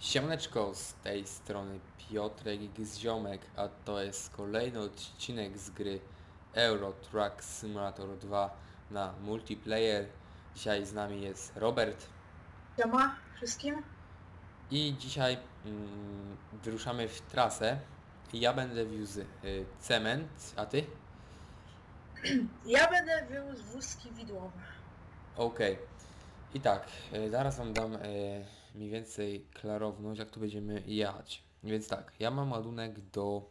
Siemaneczko, z tej strony Piotrek z Ziomek, a to jest kolejny odcinek z gry Euro Truck Simulator 2 na multiplayer. Dzisiaj z nami jest Robert Siema wszystkim. i dzisiaj mm, wyruszamy w trasę. Ja będę wiózł y, cement, a ty? Ja będę wiózł wózki widłowe. Okej. I tak, y, zaraz wam dam y, mniej więcej klarowność, jak tu będziemy jechać. Więc tak, ja mam ładunek do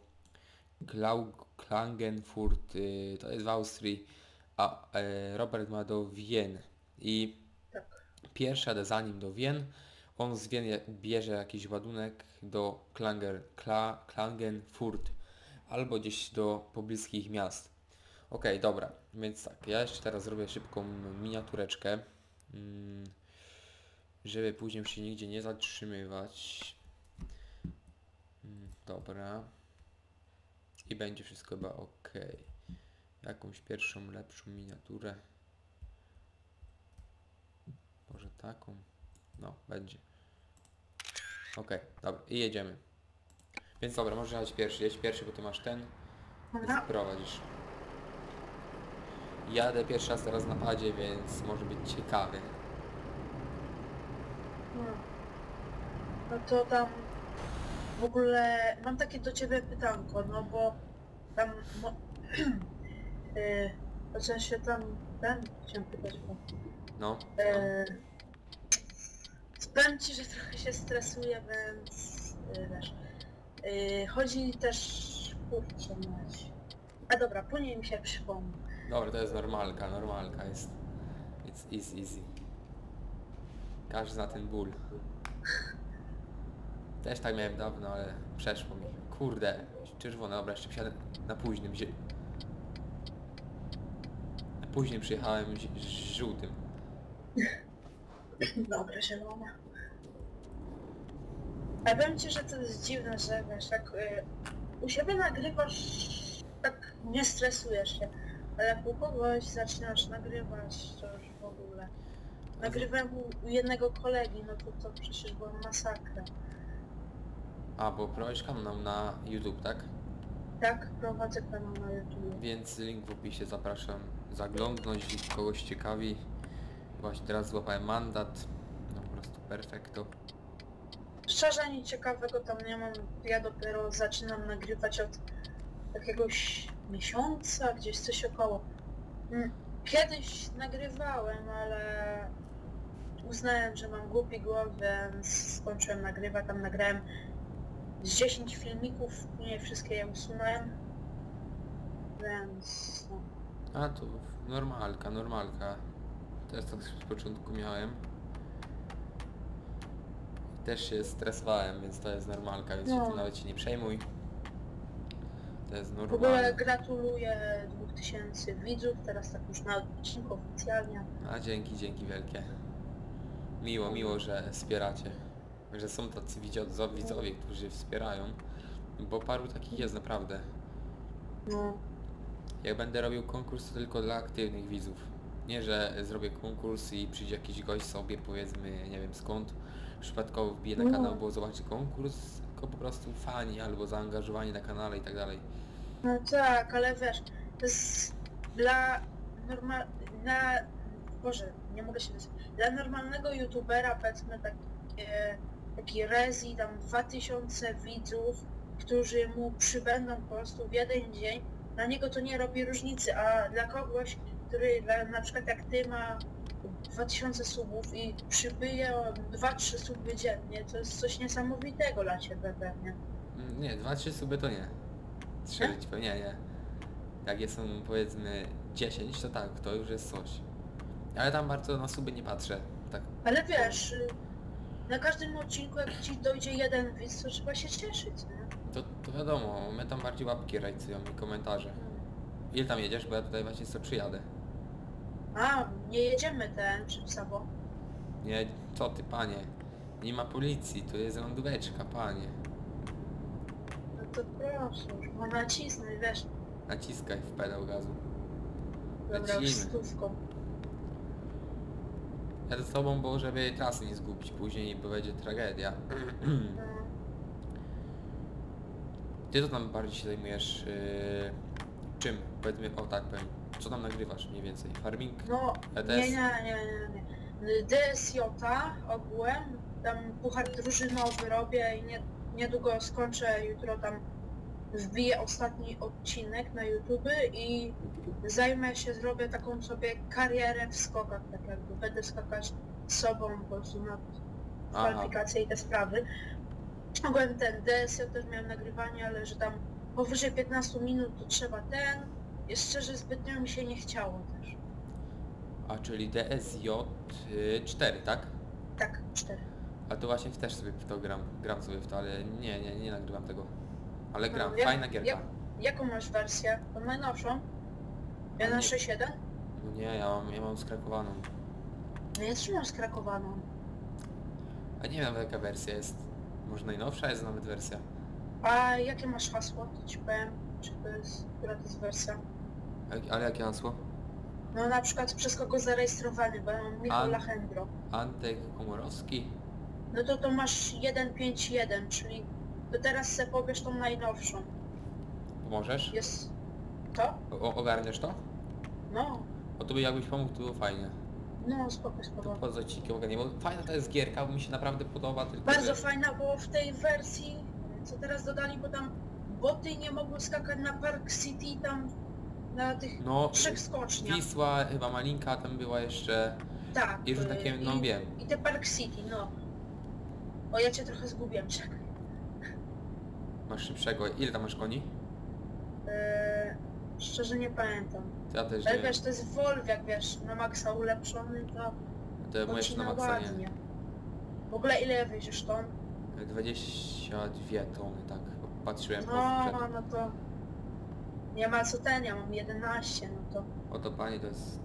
Klau Klagenfurt, y, to jest w Austrii, a y, Robert ma do Wien. I Tak. pierwszy jadę za nim do Wien, on z Wien bierze jakiś ładunek do Klanger, Kla, Klagenfurt albo gdzieś do pobliskich miast. Okej, dobra, więc tak, ja jeszcze teraz zrobię szybką miniatureczkę, mm, żeby później się nigdzie nie zatrzymywać. Mm, Dobra. I będzie wszystko chyba ok. Jakąś pierwszą, lepszą miniaturę. Może taką? No, będzie. Okej, dobra, i jedziemy. Więc dobra, możesz jechać pierwszy, jedź pierwszy, bo ty masz ten. Dobra. prowadzisz. Jadę pierwszy raz teraz na padzie, więc może być ciekawy. No. to tam w ogóle mam takie do ciebie pytanko, no bo tam no, yy, sensie tam ten chciałem pytać, bo No. yy, powiem ci, że trochę się stresuję, więc yy, wiesz. Yy, chodzi też kurczę mać. A dobra, później mi się przypomni. Dobra, to jest normalka, normalka jest. It's easy, easy. Każdy zna ten ból. Też tak miałem dawno, ale przeszło mi. Kurde, czerwone, dobra, jeszcze wsiadę na późnym. zie- Na później przyjechałem zi- żółtym. Dobra, zielona. A powiem ci, że to jest dziwne, że wiesz, jak y, u siebie nagrywasz, tak nie stresujesz się, ale jak u kogoś zaczynasz nagrywać, to już w ogóle. Nagrywałem u, u jednego kolegi, no to to przecież była masakra. A, bo prowadzisz kanał na YouTube, tak? Tak, prowadzę kanał na YouTube. Więc link w opisie zapraszam zaglądnąć, jeśli kogoś ciekawi. Właśnie teraz złapałem mandat. No po prostu perfekto. Szczerze nic ciekawego tam nie mam, ja dopiero zaczynam nagrywać od jakiegoś miesiąca, gdzieś coś około. Mm, Kiedyś nagrywałem, ale uznałem, że mam głupi głos, więc skończyłem nagrywać, tam nagrałem z 10 filmików, nie wszystkie je usunąłem. Więc no. A tu normalka, normalka. Też tak z początku miałem. Też się stresowałem, więc to jest normalka, więc się No. tym nawet się nie przejmuj. To jest W ogóle normalne. gratuluję 2000 widzów, teraz tak już na odcinku oficjalnie. A dzięki, dzięki wielkie. Miło, miło, że wspieracie. Że są tacy widzo- widzowie, którzy wspierają. Bo paru takich jest naprawdę. No. Jak będę robił konkurs to tylko dla aktywnych widzów. Nie, że zrobię konkurs i przyjdzie jakiś gość sobie, powiedzmy, nie wiem skąd, przypadkowo wbije na No. kanał, bo zobaczy konkurs, tylko po prostu fani albo zaangażowanie na kanale i tak dalej. No tak, ale wiesz, to jest dla normal... Boże, nie mogę się nazywać. Dla normalnego youtubera powiedzmy takie, taki Rezi, tam 2000 widzów, którzy mu przybędą po prostu w jeden dzień, dla niego to nie robi różnicy, a dla kogoś, który dla, na przykład jak ty ma 2000 subów i przybyje o 2-3 suby dziennie, to jest coś niesamowitego dla ciebie pewnie. Mm, Nie, 2-3 suby to nie. Szczerze ci powiem, nie, nie. Jak jest są powiedzmy 10, to tak, to już jest coś. Ale tam bardzo na suby nie patrzę. Tak, Ale wiesz, y, na każdym odcinku jak ci dojdzie jeden widz, to trzeba się cieszyć, nie? to, to wiadomo, my tam bardziej łapki rajcują i komentarze. Ile tam jedziesz, bo ja tutaj właśnie co przyjadę. A, nie jedziemy ten czy Sabo. Nie, co ty panie? Nie ma policji, tu jest lądóweczka, panie. No to proszę, już ma nacisnąć, wiesz. Naciskaj w pedał gazu. Dobra, już Lecimy. stówką. Jadę z tobą, bo żeby trasy nie zgubić później, bo będzie tragedia. Ty to tam bardziej się zajmujesz yy, czym? Powiedzmy, o tak powiem. Co tam nagrywasz mniej więcej? Farming? No, ETS? nie, nie, nie, nie, nie. DSJ ogółem, tam puchar drużynowy robię i nie, niedługo skończę, jutro tam wbiję ostatni odcinek na YouTube i zajmę się, zrobię taką sobie karierę w skokach, tak jakby będę skakać z sobą po prostu na Aha. kwalifikacje i te sprawy. Ogółem ten DSJ też miałem nagrywanie, ale że tam powyżej 15 minut to trzeba ten. I szczerze zbytnio mi się nie chciało też. A czyli DSJ yy, 4, tak? Tak, 4. A to właśnie też sobie w to gram, gram sobie w to, ale nie, nie, nie nagrywam tego. Ale gram, No, jak- fajna gierka. jak- Jaką masz wersję? Tą najnowszą? nie- 1.6.1? No nie, ja mam, ja mam skrakowaną. No ja też mam skrakowaną. A nie wiem jaka wersja jest. Może najnowsza jest nawet wersja. A jakie masz hasło? To ci powiem, czy to jest, która to jest wersja. Jak, ale jakie hasło? No na przykład przez kogo zarejestrowany, bo ja mam Michał An- Lachendro. Antek Komorowski? No to to masz 1.5.1, czyli to teraz se pobierz tą najnowszą. Pomożesz? Jest... To? O, ogarniesz to? No, O to by jakbyś pomógł, to było fajnie. no spoko, To spoko. po co ci ogarnie, bo fajna to jest gierka, bo mi się naprawdę podoba, tylko Bardzo że- fajna, bo w tej wersji, co teraz dodali, bo tam boty nie mogły skakać na Park City, tam na tych No, trzech skoczniach. Wisła, chyba Malinka tam była jeszcze Tak. i już y, takie, no i, wiem. I te Park City, no. O, ja cię trochę zgubiłem, czekaj. Masz szybszego. Ile tam masz koni? Eee, szczerze nie pamiętam. To ja też Ale nie. wiesz, to jest Wolf, jak wiesz, na maksa ulepszony, to To to ci na maksa nie. W ogóle ile wieziesz ton? 22 tony, tak. Patrzyłem po No, przed. no to... Nie ma co ten, ja mam 11, no to... Oto panie, to jest...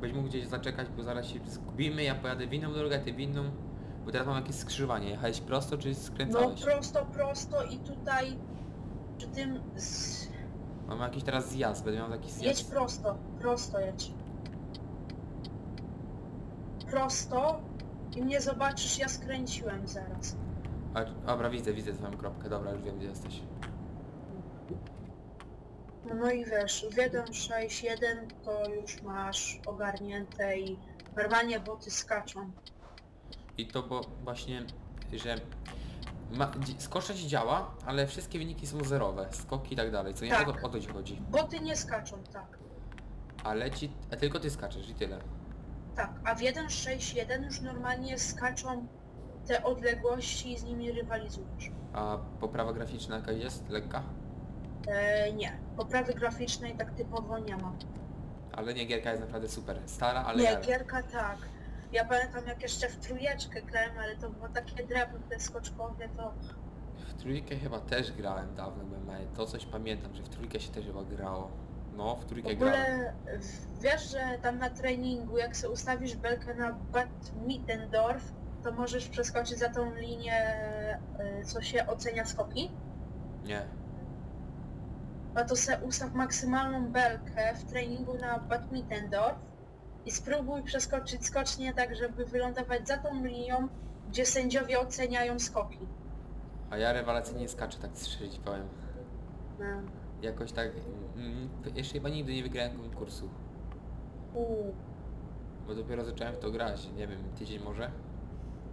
Byś mógł gdzieś zaczekać, bo zaraz się zgubimy, ja pojadę w inną drogę, ty w inną. Bo teraz mam jakieś skrzyżowanie. Jechałeś prosto, czy No skręcałeś? prosto, prosto i tutaj przy tym z... Mam jakiś teraz zjazd, będę miał taki jedź zjazd. prosto, prosto jedź. Prosto i mnie zobaczysz, ja skręciłem zaraz. A, dobra, widzę, widzę twoją kropkę, dobra, już wiem gdzie jesteś. No, no i wiesz, w 1.6.1 to już masz ogarnięte i normalnie boty skaczą. I to bo właśnie, że ma, działa, ale wszystkie wyniki są zerowe, skoki i tak dalej, co nie Tak. o, to, o to ci chodzi. Boty nie skaczą, tak. Ale ci, a tylko ty skaczesz i tyle. Tak, a w 1.6.1 już normalnie skaczą te odległości i z nimi rywalizujesz. A poprawa graficzna jakaś jest? Lekka? E, nie, poprawy graficznej tak typowo nie ma. Ale nie, gierka jest naprawdę super. Stara, ale nie, jara. gierka tak. Ja pamiętam jak jeszcze w trójeczkę grałem, ale to było takie drewno, te skoczkowie, to W trójkę chyba też grałem dawno, mały. To coś pamiętam, że w trójkę się też chyba grało. No, w w trójkę grałem. ogóle w- wiesz, że tam na treningu jak sobie ustawisz belkę na Bad Mittendorf, to możesz przeskoczyć za tą linię, y, co się ocenia skoki? Nie. No to se ustaw maksymalną belkę w treningu na Bad Mittendorf i spróbuj przeskoczyć skocznie tak, żeby wylądować za tą linią, gdzie sędziowie oceniają skoki. A ja rewelacyjnie skaczę, tak powiem. No. Jakoś tak... Mm, jeszcze chyba nigdy nie wygrałem konkursu. Uuu. Bo dopiero zacząłem w to grać, nie wiem, tydzień może?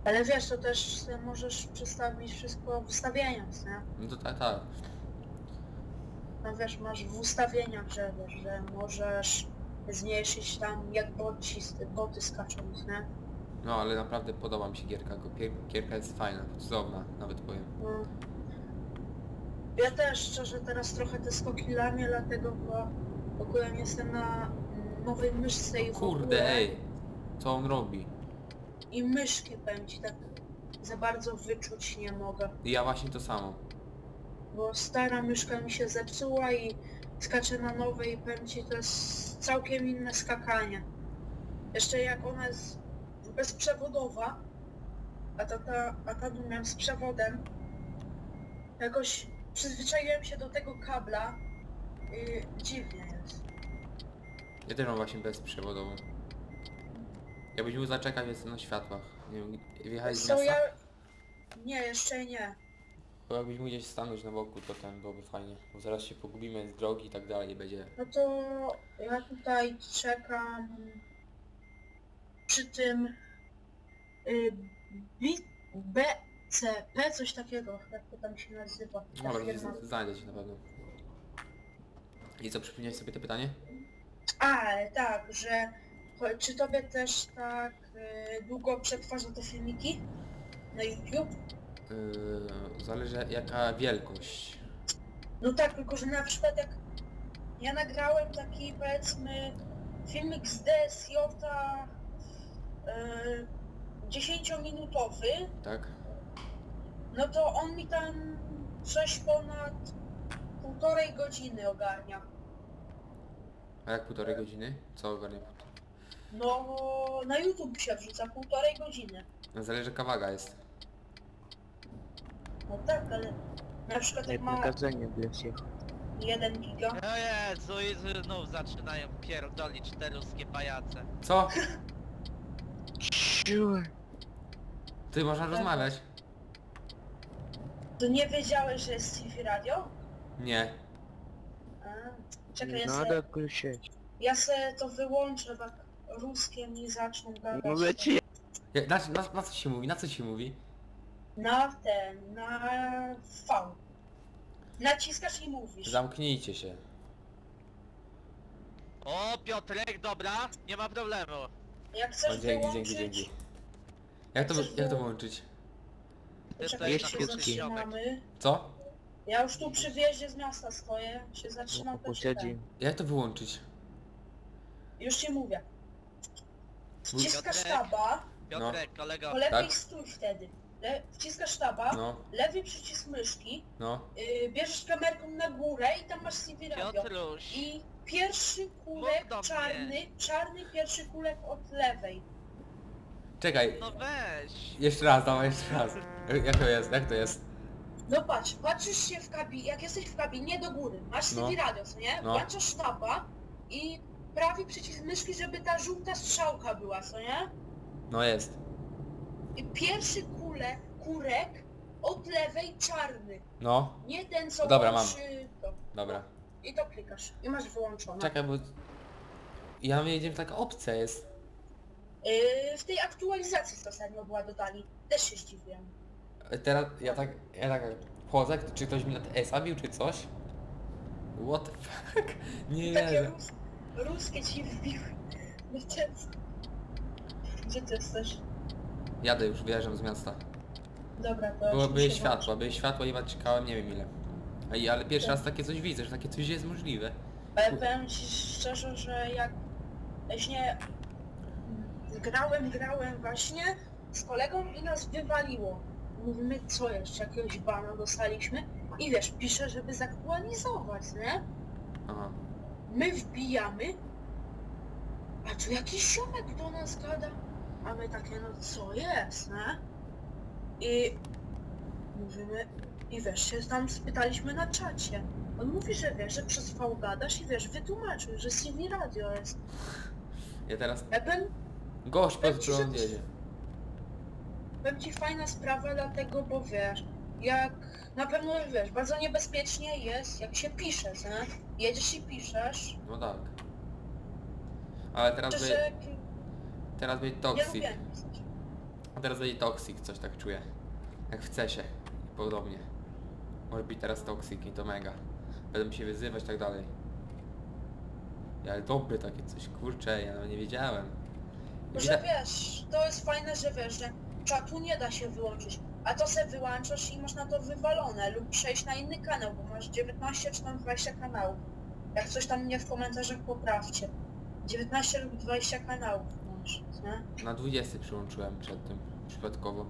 Ale wiesz, to też sobie możesz przestawić wszystko w ustawieniach, nie? No to tak, tak. No wiesz, masz w ustawieniach, że wiesz, że możesz zmniejszyć tam jak boci, boty skaczą, nie? No ale naprawdę podoba mi się gierka. go- gier- Gierka jest fajna, cudowna, nawet powiem. No. Ja też szczerze teraz trochę te skoki lamię, dlatego bo ogółem jestem na mm, nowej myszce i w ogóle- Kurde, ej! Co on robi? I myszki powiem ci tak za bardzo wyczuć nie mogę. Ja właśnie to samo. Bo stara myszka mi się zepsuła i skaczę na nowej i powiem ci to jest całkiem inne skakanie. Jeszcze jak ona jest bezprzewodowa, a ta, ta, a ta miałem z przewodem, jakoś przyzwyczaiłem się do tego kabla i dziwnie jest. Ja też mam właśnie bezprzewodową. Jakbyś mógł zaczekać, jestem na światłach. Nie wiem, wjechałeś z miasta? ja... Nie, jeszcze nie. Bo jakbyś mógł gdzieś stanąć na boku, to ten byłoby fajnie. Bo zaraz się pogubimy z drogi i tak dalej i będzie... No to ja tutaj czekam przy tym y, BCP, coś takiego, jak to tam się nazywa. ta Dobra, firma. z- cię na pewno. I co, przypomniałeś sobie to pytanie? A, tak, że cho- czy tobie też tak y, długo przetwarza te filmiki na YouTube? Yy, zależy jaka wielkość. No tak, tylko że na przykład jak ja nagrałem taki powiedzmy filmik z DSJ y, 10-minutowy, Tak? no to on mi tam coś ponad półtorej godziny ogarnia. A jak półtorej godziny? Co ogarnia półtorej? No na YouTube się wrzuca półtorej godziny. No Zależy jaka waga jest. No tak, ale na przykład jak Jak ma magazynie blecie. 1 giga, O Jezu, i znów zaczynają pierdolić te ruskie pajace. Co? Siu. Ty można rozmawiać? to nie wiedziałeś, że jest TV Radio? Nie. A, czekaj, ja Nada se, ja se to wyłączę, tak ruskie mi zaczną gadać. Mówię ci, Ja- Na, na, na co się mówi? Na co się mówi? Na ten, na V. Naciskasz i mówisz. Zamknijcie się. O, Piotrek, dobra, nie ma problemu. Jak O, chcesz dzięki, wyłączyć, dzięki, dzięki. Jak to, jak to wyłą- wyłączyć? Ty Czekaj, Jest się krótki. zatrzymamy. Co? Ja już tu przy wjeździe z miasta stoję, się zatrzymam, to ci ten. Jak to wyłączyć? Już ci mówię. Wciskasz Piotrek. taba, Piotrek, kolego. lepiej Tak. stój wtedy. Le wciskasz taba, No, lewy przycisk myszki, no. yy, bierzesz kamerką na górę i tam masz CV radio. Piotruś. I pierwszy kulek Mów do mnie. czarny, czarny pierwszy kulek od lewej. Czekaj, No weź. jeszcze raz, dawaj jeszcze raz. Jak to jest? Jak to jest? No patrz, patrzysz się w kabinie, jak jesteś w kabinie do góry, masz No. CV radio, co nie? No. Włączasz sztaba i prawy przycisk myszki, żeby ta żółta strzałka była, co nie? No jest. I pierwszy kule, kurek od lewej czarny. No, Nie ten co Dobra, mam. przy to. dobra. I to klikasz. I masz wyłączone. Czekaj, bo... Ja wiedziałem, że taka opcja jest. Yy, w tej aktualizacji co ostatnio była dodali. Też się zdziwiłem. Teraz ja tak, ja tak chodzę, czy ktoś mi na TS bił, czy coś? What the fuck? Nie Takie wierzę. rus, ruskie ci wbiły. No to- Gdzie ty jesteś? Jadę już, wyjeżdżam z miasta. Dobra, to... Było, już były muszę światła, były światła i czekałem nie wiem ile. Ej, ale pierwszy raz takie coś widzę, że takie coś jest możliwe. Ale powiem ci szczerze, że jak właśnie grałem, grałem właśnie z kolegą i nas wywaliło. Mówimy, co jeszcze, jakiegoś bana dostaliśmy i wiesz, pisze, żeby zaktualizować, nie? Aha. My wbijamy, a tu jakiś ziomek do nas gada, a my takie, no co jest, nie? I mówimy, i wiesz, się tam spytaliśmy na czacie. On mówi, że wiesz, że przez V gadasz i wiesz, wytłumaczył, że CV radio jest. Ja teraz... Powiem, Gość pod ci, że- jedzie. powiem ci fajna sprawa, dlatego, bo wiesz, jak na pewno wiesz, bardzo niebezpiecznie jest, jak się pisze, nie? Jedziesz i piszesz, No tak. Ale teraz że teraz będzie toxic. A teraz będzie toxic, coś tak czuję. Jak w cesie. Podobnie. Może być teraz toxic i to mega. Będą się wyzywać i tak dalej. Ale dobre takie coś, kurczę, ja nawet nie wiedziałem. Że wiesz, to jest fajne, że wiesz, że czatu nie da się wyłączyć, a to se wyłączasz i masz na to wywalone lub przejść na inny kanał, bo masz 19 czy tam 20 kanałów. Jak coś tam mnie w komentarzach poprawcie. 19 lub 20 kanałów nie? Na 20 przyłączyłem przed tym, przypadkowo.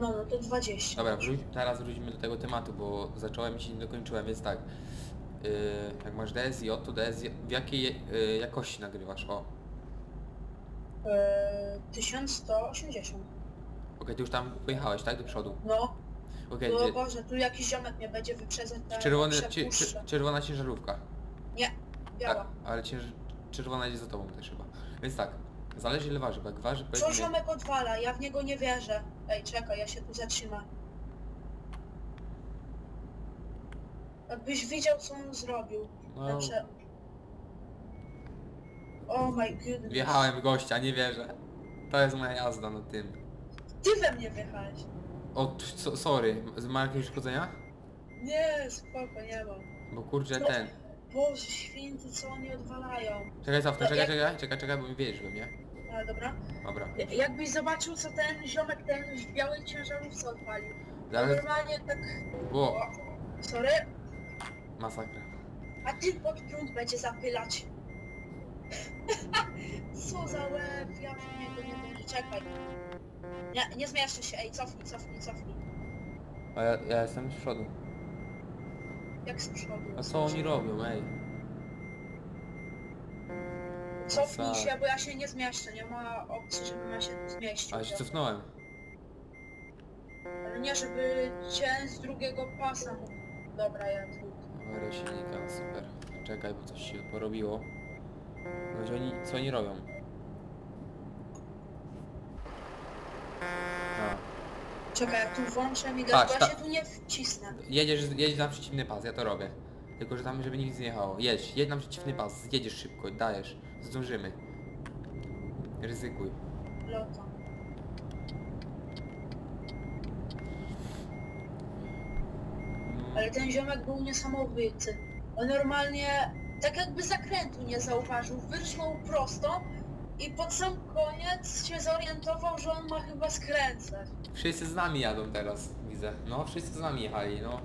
No, no to 20. Dobra, wróć, teraz wróćmy do tego tematu, bo zacząłem i się nie dokończyłem, więc tak. Yy, jak masz DSJ, to DSJ, w jakiej yy, jakości nagrywasz? O, Eee, 1180. okej, ty już tam pojechałeś, tak? Do przodu. No, Okej, no Boże, tu jakiś ziomek mnie będzie wyprzedzać, to ja czerwony, przepuszczę. cie, czerwona ciężarówka. Biała. Tak, ale cięż, czerwona jest za tobą też chyba. Więc tak, Zależy ile waży, bo jak waży powiedzmy... ziomek odwala? Ja w niego nie wierzę. Ej, czekaj, ja się tu zatrzymam. Jakbyś widział co on zrobił. No, Znaczy... Oh my goodness. wjechałem w gościa, nie wierzę. To jest moja jazda na tym. Ty we mnie wjechałeś. O, so, sorry, ma jakieś uszkodzenia? Nie, spoko, nie mam. Bo kurczę ten... Boże święty, co oni odwalają. Czekaj, cofnę, No, czekaj, czekaj, czekaj, czekaj, bo mi wierzyłem, nie? A, dobra. Dobra. Jakbyś zobaczył co ten ziomek ten w białej ciężarówce odpalił. To Zaraz... normalnie tak... O, O, sorry. masakra. A ty pod prąd będzie zapylać. Co za łeb, ja w niego nie wierzę. Czekaj. Nie, nie zmieszczę się, ej, cofnij, cofnij, cofnij. A ja, ja jestem z przodu. Jak z przodu. A co oni robią, ej? Cofnij się, bo ja się nie zmieszczę, nie ma opcji, żebym ja się tu zmieścił. Ale się cofnąłem. Ale nie, żeby cię z drugiego pasa mógł. Dobra, ja tu. Awaria silnika, super. Czekaj, bo coś się porobiło. No oni, co oni robią? A, Czekaj, ja tu włączę migawkę, Patrz, ja ta- się tu nie wcisnę. jedziesz, jedziesz na przeciwny pas, ja to robię. Tylko, że tam, żeby nikt nie jechało. Jedź, jedź na przeciwny pas, jedziesz szybko, dajesz. Zdążymy. Ryzykuj. Mm, Ale ten ziomek był niesamowity. On normalnie, tak jakby zakrętu nie zauważył, wyrżnął prosto i pod sam koniec się zorientował, że on ma chyba skręcać. Wszyscy z nami jadą teraz, widzę. No, wszyscy z nami jechali, no.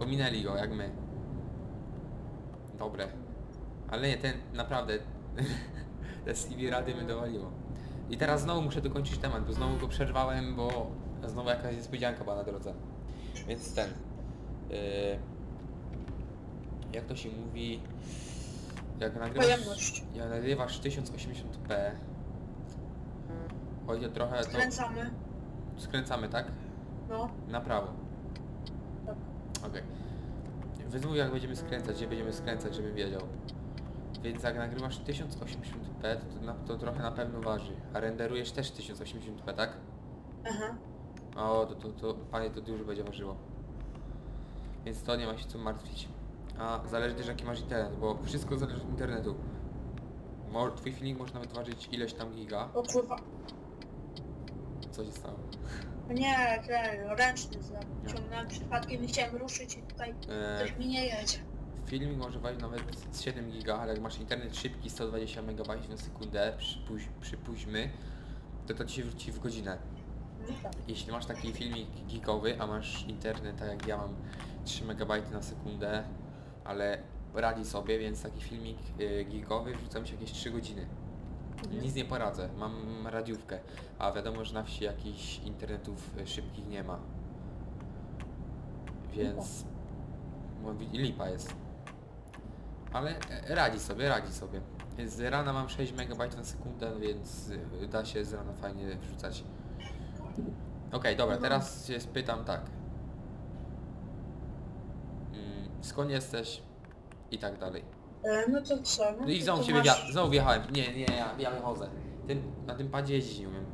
Ominęli go, jak my. Dobre. Ale nie, ten, naprawdę, te Stevie Rady mnie dowaliło. I teraz znowu muszę dokończyć temat, bo znowu go przerwałem, bo znowu jakaś niespodzianka była na drodze. Więc ten... Yy, jak to się mówi... Jak nagrywasz... Jak nagrywasz 1080p... Chodzi o trochę... To, Skręcamy. skręcamy, tak? No. Na prawo. Tak. Okej. Wymów jak będziemy skręcać, gdzie będziemy skręcać, żebym wiedział. Więc jak nagrywasz 1080p, to, na, to trochę na pewno waży. A renderujesz też 1080p, tak? Aha. O, to, to, to panie to dużo będzie ważyło. Więc to nie ma się co martwić. A zależy też jaki masz internet, bo wszystko zależy od internetu. Mo, twój filmik może nawet ważyć ileś tam giga. O kurwa. Co się stało? Nie, ten ręczny zaciągnąłem przypadkiem i chciałem ruszyć i tutaj Eee, ktoś mi nie jedzie. Filmik może ważyć nawet z 7 giga, ale jak masz internet szybki 120 MB na sekundę, przypuś, przypuśćmy, to to ci się wróci w godzinę. Jeśli masz taki filmik gigowy, a masz internet tak jak ja mam 3 MB na sekundę, ale radzi sobie, więc taki filmik y, gigowy wrzucam się jakieś 3 godziny. Nic nie poradzę, mam radiówkę, a wiadomo, że na wsi jakichś internetów y, szybkich nie ma. Więc lipa jest. Ale e, radzi sobie, radzi sobie. Z rana mam 6 MB na sekundę, więc y, da się z rana fajnie wrzucać. Okej, dobra, Mhm. teraz się spytam tak. Mm, skąd jesteś? I tak dalej. E, no to co? No, No i znowu się masz- wjechałem, znowu wjechałem. Nie, nie, ja, ja wychodzę. Tym, na tym padzie jeździć nie umiem.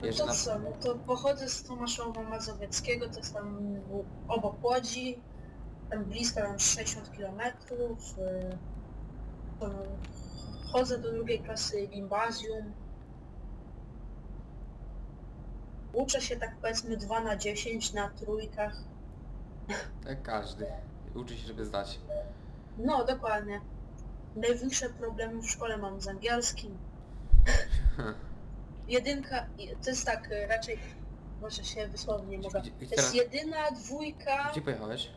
No Jeżdżę to na... co? No to pochodzę z Tomaszowa Mazowieckiego, to jest tam obok Łodzi, tam blisko, tam 60 km. Chodzę do drugiej klasy gimnazjum. Uczę się tak powiedzmy 2 na 10 na trójkach. Jak każdy. Uczy się, żeby zdać. No, dokładnie. Największe problemy w szkole mam z angielskim. Jedynka, to jest tak y, raczej, może się wysłownie nie mogę. To jest jedyna, dwójka, Gdzie pojechałeś?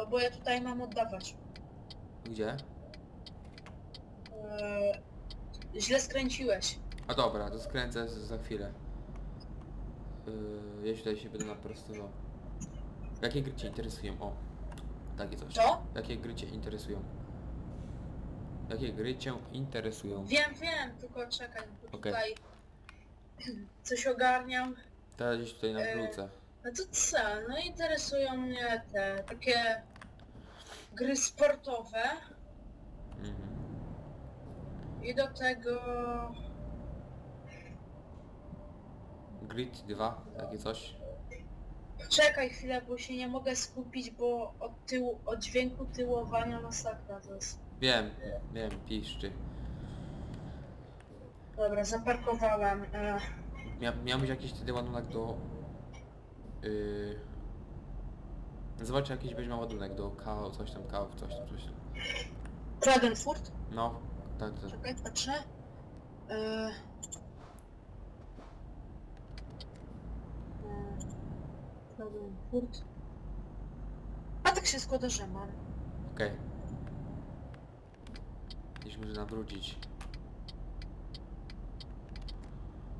No bo ja tutaj mam oddawać. Gdzie? Eee, źle skręciłeś. A dobra, to skręcę z- za chwilę. Yy, ja tutaj się będę naprostował. Jakie gry Cię interesują? O, takie coś. Co? Jakie gry Cię interesują? Jakie gry Cię interesują? Wiem, wiem, tylko czekaj, bo Okej. tutaj coś ogarniam. Teraz gdzieś tutaj E, nawrócę. No to co? No interesują mnie te takie gry sportowe Mhm. i do tego Grid 2, takie coś. Czekaj chwilę, bo się nie mogę skupić, bo od tyłu, od dźwięku tyłowania masakra to jest. Wiem, wiem, piszczy. Dobra, zaparkowałem. E, Mia, miał być jakiś wtedy ładunek do... Yy... Zobaczcie jakiś będzie miał ładunek do KO, coś tam, KO, coś tam, coś tam. Klagenfurt? No, tak, tak. Czekaj, patrzę. E, e, Klagenfurt. A tak się składa, że mam. Okej. Gdzieś może nawrócić.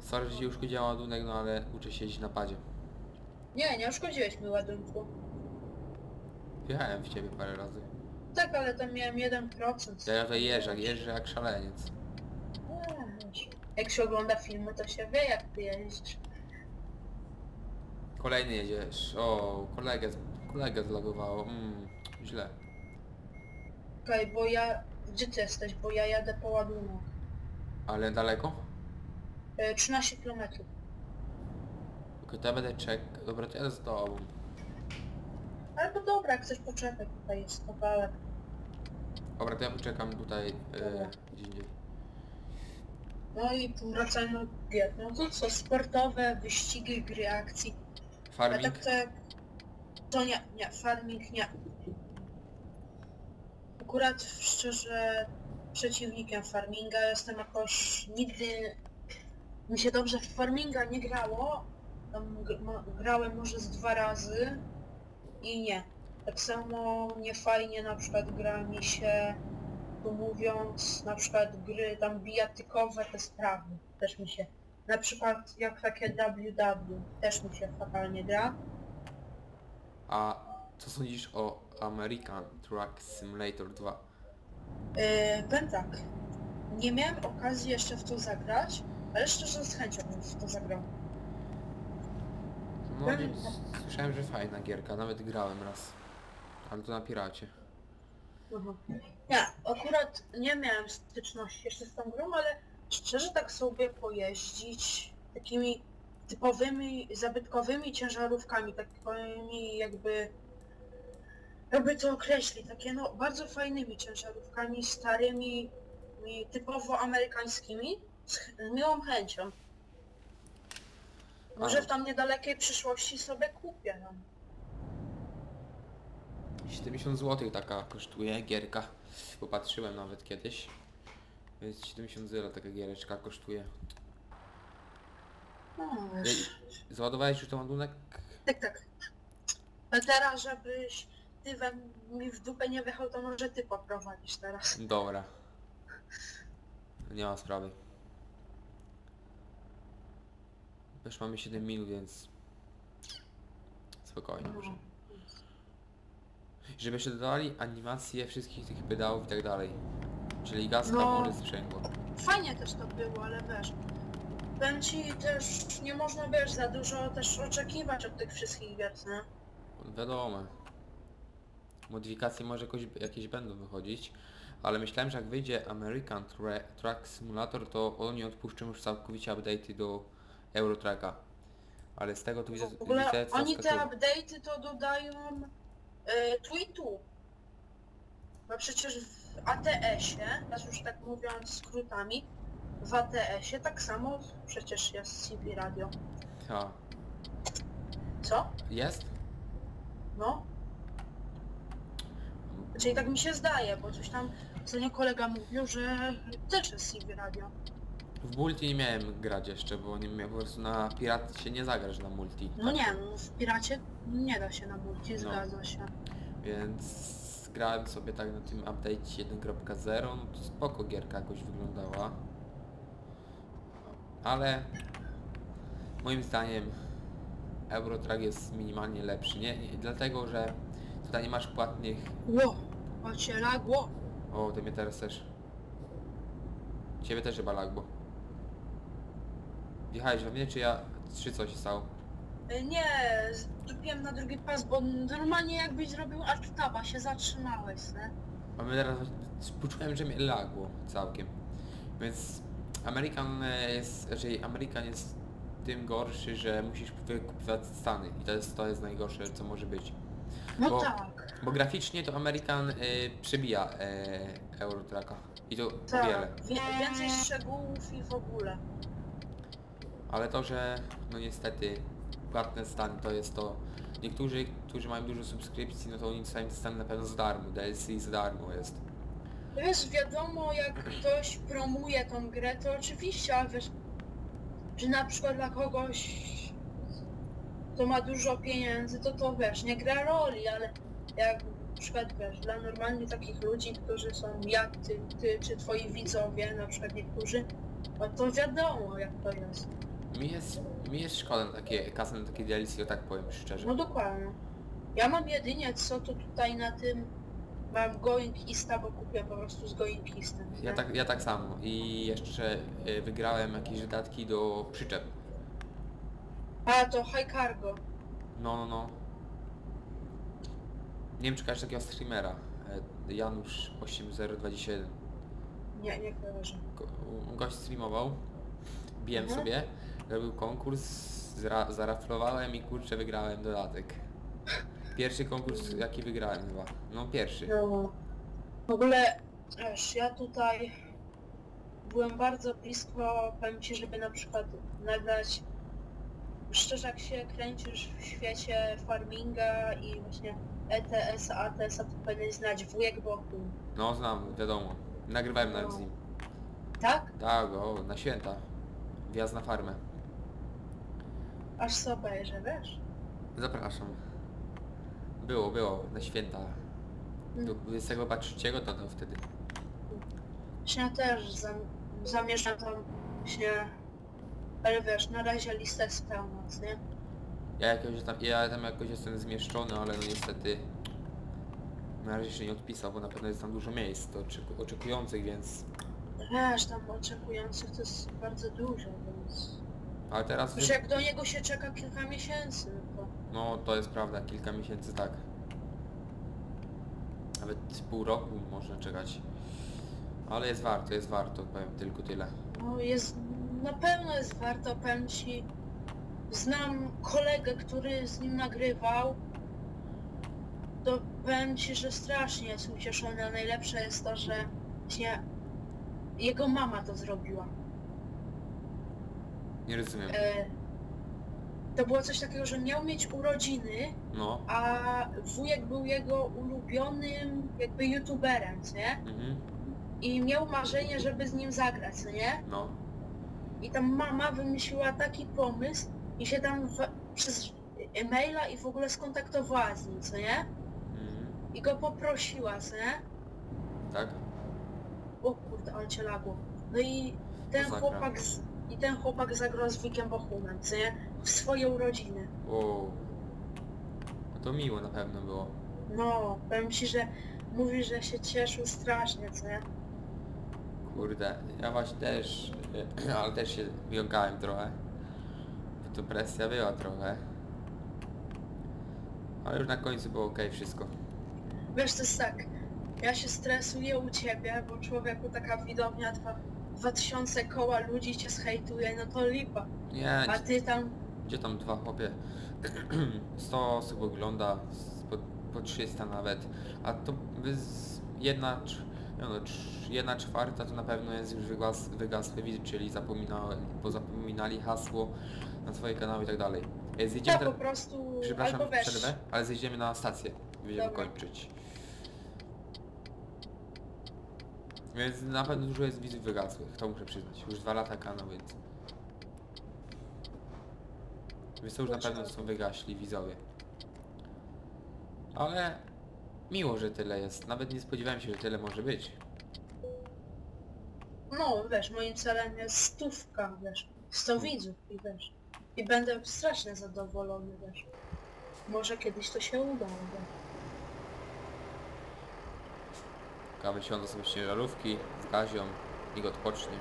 Sorry, że ci uszkodziła ładunek, no ale uczę się jeździć na padzie. Nie, nie uszkodziłeś mi ładunku. Wjechałem w ciebie parę razy. Tak, ale tam miałem 1%. Ja to jeżdżę, jeżdżę jak szaleniec. Wiesz, Jak się ogląda filmy, to się wie jak ty jeździsz. Kolejny jedziesz. O, kolegę, z- kolegę zlagowało. Mm, źle. Okej, bo ja... Gdzie ty jesteś? Bo ja jadę po ładunek. Ale daleko? E, 13 km. Okej, to ja będę czek... Dobra, to ja z tobą. Albo dobra, jak chcesz poczekać, tutaj jest kawałek. Dobra, to ja poczekam tutaj Dobra. yy, gdzie indziej. No i wracając do gier. No to co, sportowe, wyścigi, gry akcji. A Farming? tak to jak... To nie, nie, farming nie. Akurat szczerze przeciwnikiem farminga jestem jakoś nigdy... Mi się dobrze w farminga nie grało. Tam gr- mo- grałem może z dwa razy i nie. Tak samo nie fajnie na przykład gra mi się, tu mówiąc, na przykład gry tam bijatykowe te sprawy. Też mi się. Na przykład jak takie WW też mi się fatalnie gra. A co sądzisz o American Truck Simulator 2? Yy, powiem tak. Nie miałem okazji jeszcze w to zagrać, ale szczerze z chęcią bym w to zagrał. No nie, słyszałem, że fajna gierka, nawet grałem raz. Ale to na piracie. Mhm. Nie, akurat nie miałem styczności jeszcze z tą grą, ale szczerze tak sobie pojeździć takimi typowymi, zabytkowymi ciężarówkami, takimi jakby jakby to określić, takie no bardzo fajnymi ciężarówkami, starymi, typowo amerykańskimi, z miłą chęcią. Może w tam niedalekiej przyszłości sobie kupię, no. 70 zł taka kosztuje gierka. Popatrzyłem nawet kiedyś. Więc 70 zł taka giereczka kosztuje. no wiesz. Załadowałeś już ten ładunek? Tak, tak. A teraz, żebyś ty we mi w dupę nie wjechał, to może ty poprowadzisz teraz. Dobra. Nie ma sprawy. Już mamy 7 minut, więc... Spokojnie może. Żeby jeszcze dodali animacje wszystkich tych pedałów i tak dalej. Czyli gaz, No. sprzęgło. Fajnie też to było, ale wiesz, powiem ci też, nie można, wiesz, za dużo też oczekiwać od tych wszystkich gier, nie? Wiadomo. Modyfikacje może jakoś, jakieś będą wychodzić, ale myślałem, że jak wyjdzie American Tra Truck Simulator, to oni odpuszczą już całkowicie update'y do Eurotracka. Ale z tego tu widzę, W ogóle widzę co oni te wskazuje. update'y to dodają e, tweetu. No przecież w ATS-ie, teraz już tak mówiąc skrótami, w ATS-ie tak samo przecież jest CB Radio. A, Co? jest? No, Czyli tak mi się zdaje, bo coś tam, co nie kolega mówił, że też jest CB Radio. W multi nie miałem grać jeszcze, bo nie miałem po prostu na pirat się nie zagrasz na multi. No nie, no w Piracie nie da się na multi, zgadza się. Więc grałem sobie tak na tym update 1.0, no to spoko gierka jakoś wyglądała. Ale moim zdaniem Eurotrack jest minimalnie lepszy, nie? nie dlatego, że tutaj nie masz płatnych... Ło, cię lagło. O, ty mnie teraz też. Ciebie też chyba lagbo. Wjechałeś we mnie, czy ja... czy coś się stało? Y, Nie, zdupiłem na drugi pas, bo normalnie jakbyś zrobił alt-taba, się zatrzymałeś, nie? A my teraz poczułem, że mnie lagło całkiem. Więc American e, jest, raczej American jest tym gorszy, że musisz wykupywać Stany i to jest, to jest najgorsze co może być. No Bo- tak, Bo graficznie to American y, przebija y, Eurotracka i to o wiele. tak. Wie, więcej szczegółów i w ogóle. Ale to, że no niestety płatne Stany to jest to... Niektórzy, którzy mają dużo subskrypcji, no to oni dostają te Stany na pewno za darmo, DLC za darmo jest. Wiesz, wiadomo, jak ktoś promuje tą grę, to oczywiście, ale wiesz, że na przykład dla kogoś, kto ma dużo pieniędzy, to to wiesz, nie gra roli, ale jak na przykład wiesz, dla normalnie takich ludzi, którzy są jak ty, ty czy twoi widzowie, na przykład niektórzy, no to wiadomo jak to jest. Mi jest, mi jest szkoda takie kasy na takie DLC, o tak powiem szczerze. No dokładnie. Ja mam jedynie co to tutaj na tym, mam Going Easta, bo kupię po prostu z Going Eastem. Ja tak, ja tak samo i jeszcze y, wygrałem jakieś dodatki do przyczep. A, to High Cargo. No, no, no. Nie wiem czy kojarzysz takiego streamera. e, Janusz 8021. Nie, nie kojarzę. Go- Gość streamował. Biłem Mhm. sobie. Robił konkurs. Zra, zaraflowałem i kurczę wygrałem dodatek. Pierwszy konkurs jaki wygrałem chyba. No pierwszy. No. W ogóle, wiesz, ja tutaj byłem bardzo blisko, powiem ci, żeby na przykład nagrać, szczerze jak się kręcisz w świecie farminga i właśnie ETS, ATS, to powinien znać wujek wokół. No znam, wiadomo. Nagrywałem nawet z nim. Tak? Tak, o, na święta. Wjazd na farmę. Aż sobie obejrzę, wiesz? Zapraszam. Było, było, na święta. Do 23 to, to wtedy. Właśnie ja też zam, zamierzam tam właśnie, ale wiesz, na razie lista jest pełna, nie? Ja jakoś tam, ja tam jakoś jestem zmieszczony, ale no niestety na razie się nie odpisał, bo na pewno jest tam dużo miejsc oczekujących, więc... Wiesz, tam oczekujących to jest bardzo dużo, więc... Ale teraz... Już jak do niego się czeka kilka miesięcy, to... No to jest prawda, kilka miesięcy tak. Nawet pół roku można czekać. Ale jest warto, jest warto, powiem tylko tyle. No jest... Na pewno jest warto, powiem ci... Znam kolegę, który z nim nagrywał. To powiem ci, że strasznie jest ucieszony, a najlepsze jest to, że właśnie jego mama to zrobiła. Nie rozumiem. E, to było coś takiego, że miał mieć urodziny, No. a wujek był jego ulubionym jakby youtuberem, co nie? Mhm. I miał marzenie, żeby z nim zagrać, co nie? No. I tam mama wymyśliła taki pomysł i się tam w, przez e-maila i w ogóle skontaktowała z nim, co nie? Mhm. I go poprosiła, co nie? Tak? O kurde, ale cię lagło. No i ten Masakra. chłopak z, i ten chłopak zagrał z Wujkiem Bohumem, co nie? W swoje urodziny. Wow. No to miło na pewno było. No, powiem ci, że mówi, że się cieszył strasznie, co nie? Kurde, ja właśnie też, ale też się jąkałem trochę. Bo to presja była trochę. Ale już na końcu było ok wszystko. Wiesz, to jest tak, ja się stresuję u ciebie, bo człowieku taka widownia, dwa, dwa tysiące koła ludzi cię zhejtuje, no to lipa. Nie, A ty tam, gdzie tam dwa chłopie? 100 osób ogląda, z- po, po 300 nawet. A to bez jedna, no, jedna czwarta to na pewno jest już wygas, wygasły widz, czyli zapomina, pozapominali hasło na swoje kanały i tak dalej. E, Zjedziemy ja po prostu, Przepraszam, albo wiesz, przerwę, ale zjedziemy na stację. Będziemy Dobra. kończyć. Więc na pewno dużo jest widzów wygasłych, to muszę przyznać. Już dwa lata kanał, więc... Więc to już na pewno są wygaśli widzowie. Ale... Miło, że tyle jest. Nawet nie spodziewałem się, że tyle może być. no wiesz, moim celem jest stówka, wiesz, 100 widzów i wiesz, i będę strasznie zadowolony, wiesz. Może kiedyś to się uda, wiesz. Kawy siądą sobie ciężarówki z gazią i odpocznie.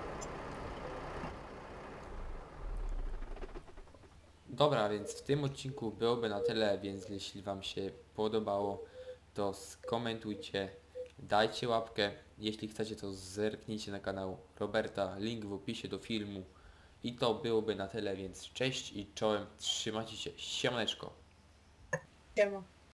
Dobra, więc w tym odcinku byłoby na tyle, więc jeśli Wam się podobało, to skomentujcie, dajcie łapkę. Jeśli chcecie, to zerknijcie na kanał Roberta, link w opisie do filmu I to byłoby na tyle, więc cześć i czołem, trzymajcie się, siemaneczko. Siema.